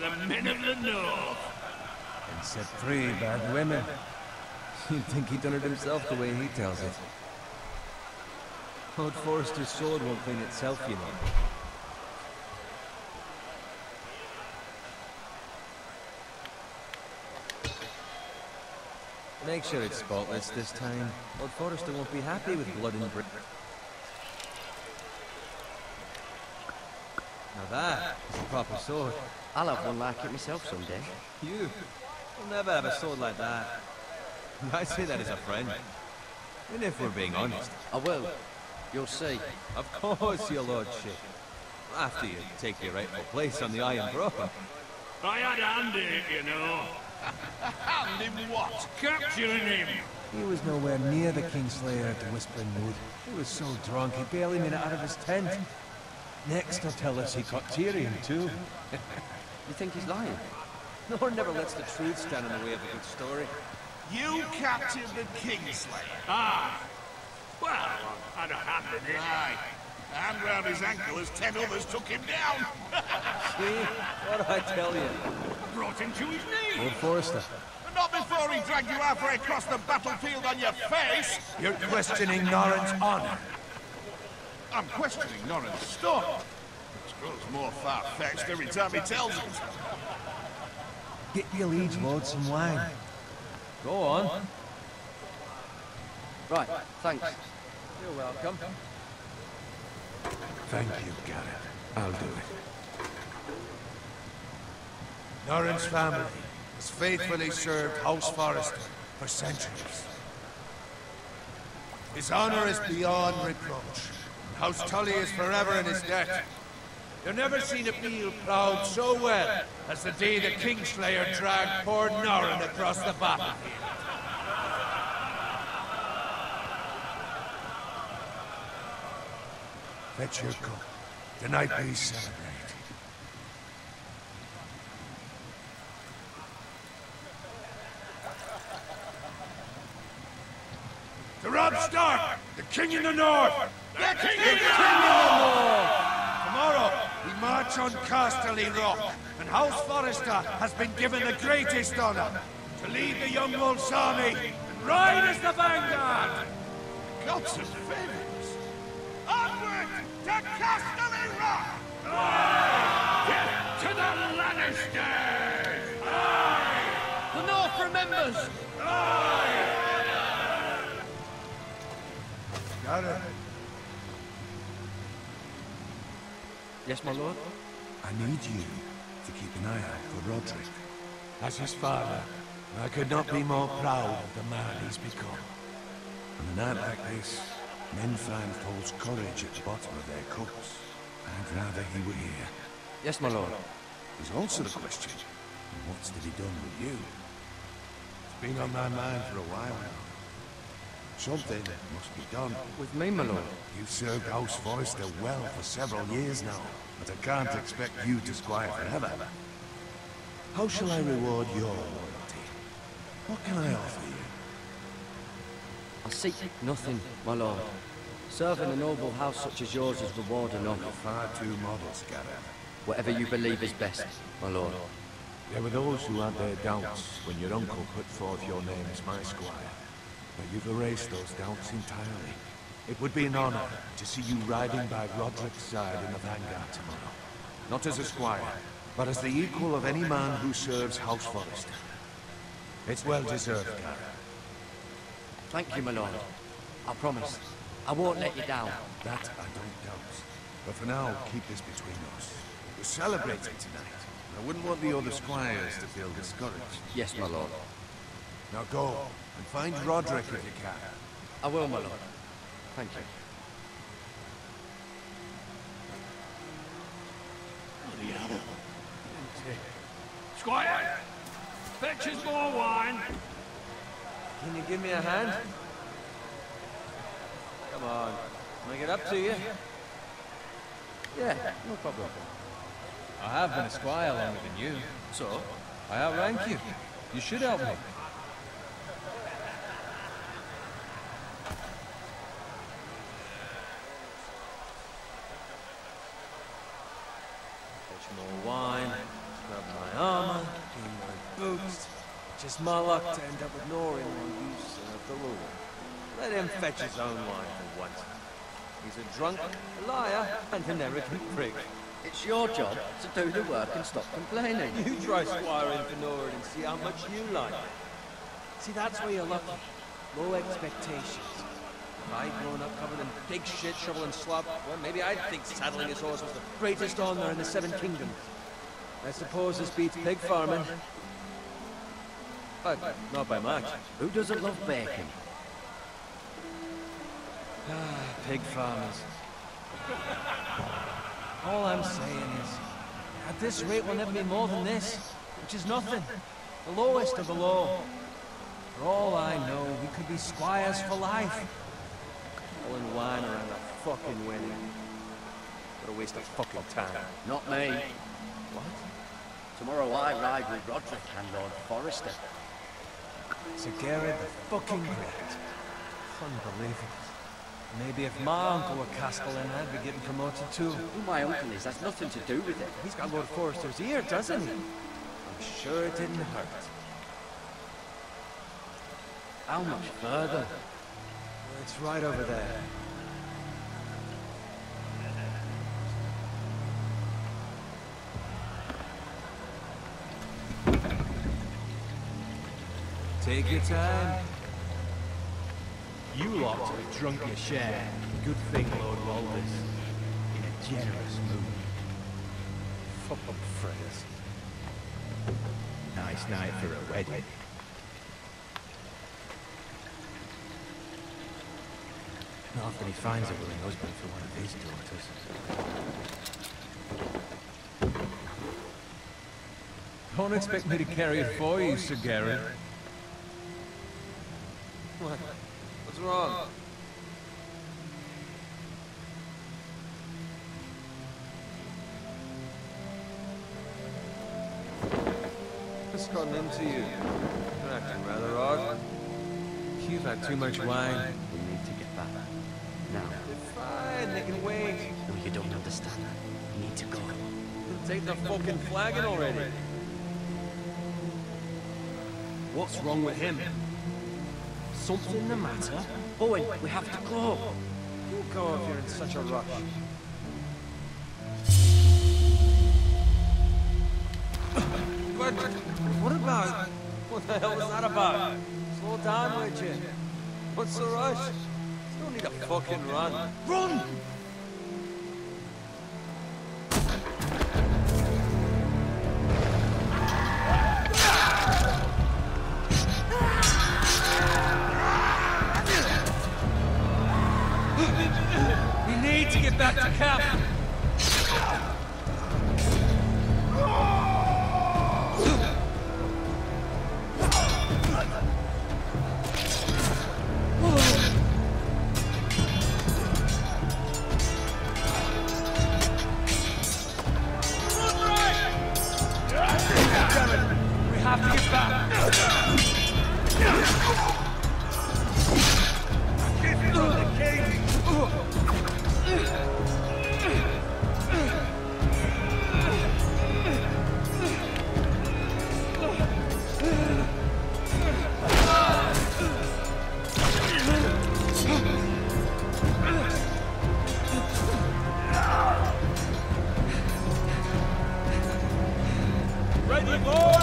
the men of the North. And set free bad women. You'd think he done it himself the way he tells it. Lord Forrester's sword won't clean itself, you know. Make sure it's spotless this time. Lord Forrester won't be happy with blood and brick. That is a proper sword. I'll have one like it myself someday. You will never have a sword like that. I say that as a friend. And if we're being honest. I will. You'll see. Of course, your lordship. After you take your rightful place on the Iron Throne. I had a hand in it, you know. Hand him what? Capturing him. He was nowhere near the Kingslayer at the Whispering Wood. He was so drunk he barely made it out of his tent. Next he'll tell us he caught Tyrion too. You think he's lying? No one never lets the truth stand in the way of a good story. You captured the Kingslayer. Ah. Well, I had a hand in it. Aye. A hand round his ankle as ten others took him down. See? What do I tell you? Brought him to his knees. Lord Forrester. But not before he dragged you halfway across the battlefield on your face. You're questioning Norren's honor. I'm questioning Norren's story. Which grows more far-fetched every time he tells it. Get your liege lord some wine. Go on. Right, thanks. You're welcome. Thank you, Garrett. I'll do it. Norren's family has faithfully served House Forrester for centuries. His honor is beyond reproach. House Tully is forever in his debt. You've never seen a field plowed so well as the day the Kingslayer dragged poor Norren across the battlefield. Fetch your cup. Tonight we celebrate. To Robb Stark, the King in the North! The King The King in the North! Tomorrow, we march on Casterly Rock, and House Forrester has been given the greatest honor to lead the Young Wolf's army and ride as the vanguard! Gods of favors. Onward to Casterly Rock! Get to the Lannisters! The North remembers! Aye! Got it. Yes, my lord? I need you to keep an eye out for Roderick. As his father, I could not be more proud of the man he's become. On a night like this, men find false courage at the bottom of their cups. I'd rather he were here. Yes, my lord. There's also the question, what's to be done with you? It's been on my mind for a while now. Something must be done. Uh, with me, my lord. You've served House Forrester well for several years now, but I can't expect you to squire forever. How shall I reward your loyalty? What can I offer you? I seek nothing, my lord. Serving a noble house such as yours is reward enough. You're far too modest, Gareth. Whatever you believe is best, my lord. There were those who had their doubts when your uncle put forth your name as my squire. But you've erased those doubts entirely. It would be an honor to see you riding by Roderick's side in the vanguard tomorrow. Not as a squire, but as the equal of any man who serves House Forrester. It's well deserved, Gareth. Thank you, my lord. I promise. I won't let you down. That I don't doubt. But for now, keep this between us. We're celebrating tonight. I wouldn't want the other squires to feel discouraged. Yes, my lord. Now go, and find Roderick if you can. I will, my lord. Thank you. Bloody hell. Squire! Fetch us more wine! Can you give me a hand? Come on. Make it up to you. Yeah, no problem. I have been a squire longer than you. So? I outrank you. You should help me. more wine, grab my armor, clean my boots. Just my luck to end up ignoring when you serve the Lord. Let him fetch his own wine for once. He's a drunk, a liar, and an arrogant prig. It's your job to do the work and stop complaining. You try squiring for Norren and see how much you like it. See, that's where you're lucky. Low expectations. If I'd grown up covered in pig shit, shovel and slop, well, maybe I'd think saddling his horse was the greatest honor in the Seven Kingdoms. I suppose this beats pig farming. But not by much. Who doesn't love bacon? Ah, pig farmers. All I'm saying is, at this rate we'll never be more than this, which is nothing. The lowest of the low. For all I know, we could be squires for life. Pulling wine around a fucking wedding. What a waste of fucking time. Not me. What? Tomorrow I ride with Roderick and Lord Forrester. Sir Garrett the fucking Great. Unbelievable. Maybe if my uncle were Castellan, I'd be getting promoted too. Who my uncle is has nothing to do with it. He's got Lord Forrester's ear, doesn't he? I'm sure it didn't hurt. How much further? It's right over there. Take your time. You lot are drunk your share. Good thing Lord Walder's in a generous mood. Fuck up, friends. Nice night for a wedding. Often he finds a willing husband for one of his daughters. Don't expect me to carry it for you, Sir Garrett. What? What's wrong? What's gotten into you? You're acting rather odd. You've had too much wine. Fine, they can wait. No, you don't understand. We need to go. Take the fucking flagon already. What's wrong with him? Something the matter? Oh, Owen, we have to go. You go if you're in such a rush. But what about? What the hell was that about? Slow down, would you? What's the rush? Don't need to fucking run. Run! We need to get back to camp. Have to get back. Ready, boys!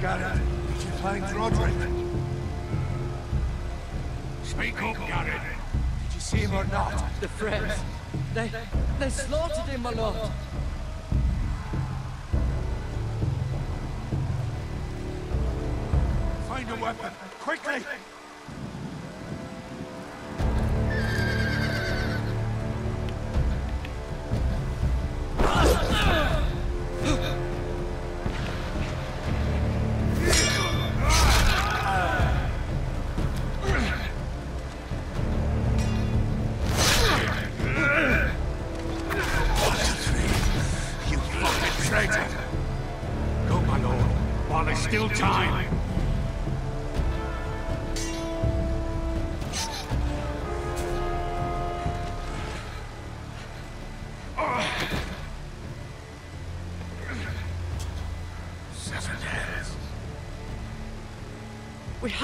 Garrett, did you find Roderick? Speak up, Garrick. Did you see him or not? The Freys. They, they slaughtered him, my lord. Find a weapon, quickly!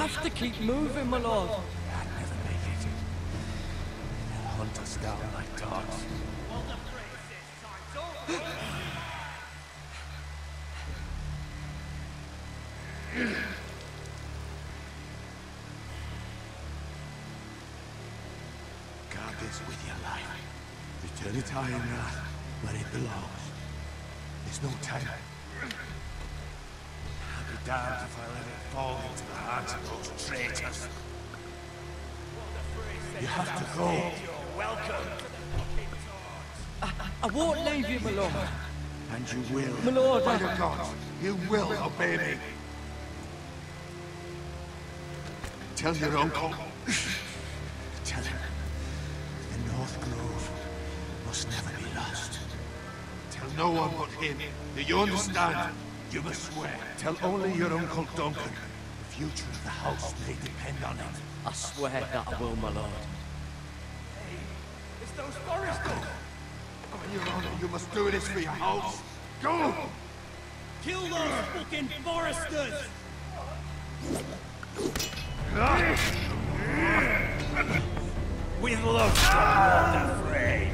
Have to keep moving, my lord. I'd never make it. They'll hunt us down like dogs. Guard this with your life. Return it to Ironrath, where it belongs. There's no time. Damned if I let it fall into the hands of those traitors. You have to go. Welcome. I won't leave you, my lord. And you will. My lord, By the gods, you will obey me. Tell your uncle. Tell him. The North Grove must never be lost. Tell no one but him. Do you understand? You must swear. Tell only your Uncle Duncan. The future of the house may depend on it. I swear that I will, my lord. Hey, it's those Forresters! On your honor, you must do this for your house. Go! Kill those fucking Forresters! Ah! With love, Lord Frey.